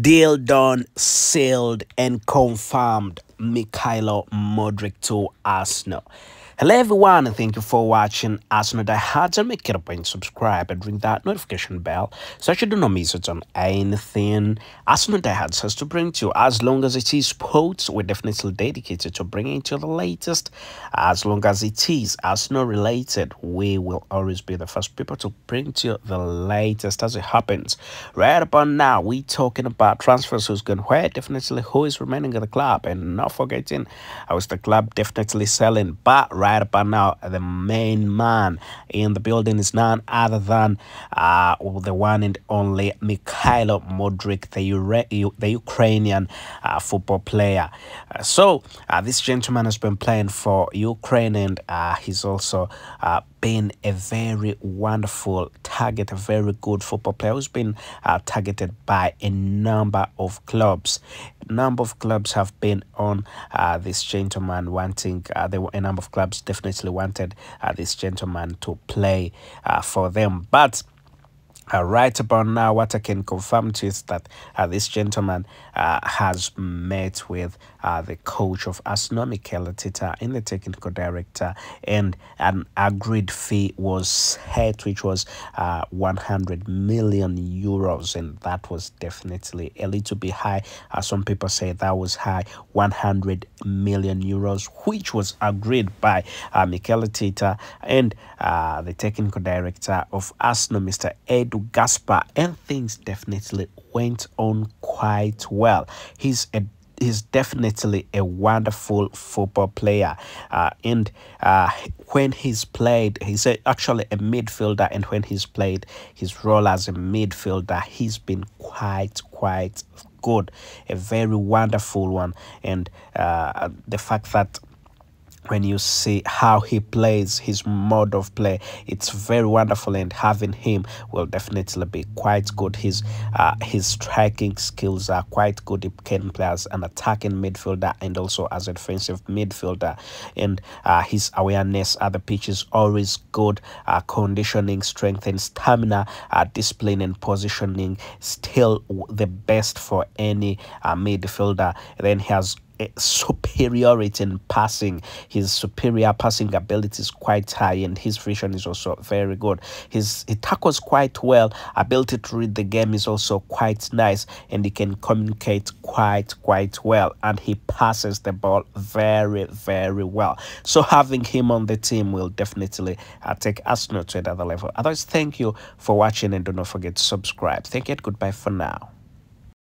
Deal done, sealed, and confirmed. Mykhailo Mudryk to Arsenal. Hello everyone and thank you for watching Arsenal Die Hard. And make it a point subscribe and ring that notification bell so that you do not miss out on anything Arsenal Die Hard has to bring to you. As long as it is sports we're definitely dedicated to bringing to the latest. As long as it is Arsenal related we will always be the first people to bring to you the latest as it happens. Right about now we're talking about transfers who's going where definitely who is remaining at the club and not forgetting I was the club definitely selling but right about now, the main man in the building is none other than uh, the one and only Mykhailo Mudryk, the, Ura the Ukrainian uh, football player. Uh, so, uh, this gentleman has been playing for Ukraine and uh, he's also uh, been a very wonderful target, a very good football player who's been uh, targeted by a number of clubs. A number of clubs have been on uh, this gentleman wanting, uh, there were a number of clubs definitely wanted uh, this gentleman to play uh, for them. But uh, right about now, what I can confirm to is that uh, this gentleman uh, has met with uh, the coach of Arsenal, Mikel Arteta, and the technical director, and an agreed fee was set, which was uh, 100 million euros, and that was definitely a little bit high. Uh, some people say that was high, 100 million euros, which was agreed by uh, Mikel Arteta and the technical director of Arsenal, Mr. Edu Gaspar, and things definitely went on quite well. He's a he's definitely a wonderful football player. Uh, and uh, when he's played, he's a, actually a midfielder. And when he's played his role as a midfielder, he's been quite, quite good. A very wonderful one. And uh, the fact that when you see how he plays his mode of play it's very wonderful and having him will definitely be quite good. His uh, his striking skills are quite good. He can play as an attacking midfielder and also as a defensive midfielder. And uh, his awareness at the pitch is always good. Uh, conditioning strength and stamina uh, discipline and positioning still the best for any uh, midfielder. Then he has superiority in passing. His superior passing ability is quite high, and his vision is also very good. His he tackles quite well. Ability to read the game is also quite nice, and he can communicate quite quite well. And he passes the ball very very well. So having him on the team will definitely uh, take Arsenal to another level. Otherwise, thank you for watching, and do not forget to subscribe. Thank you. Goodbye for now.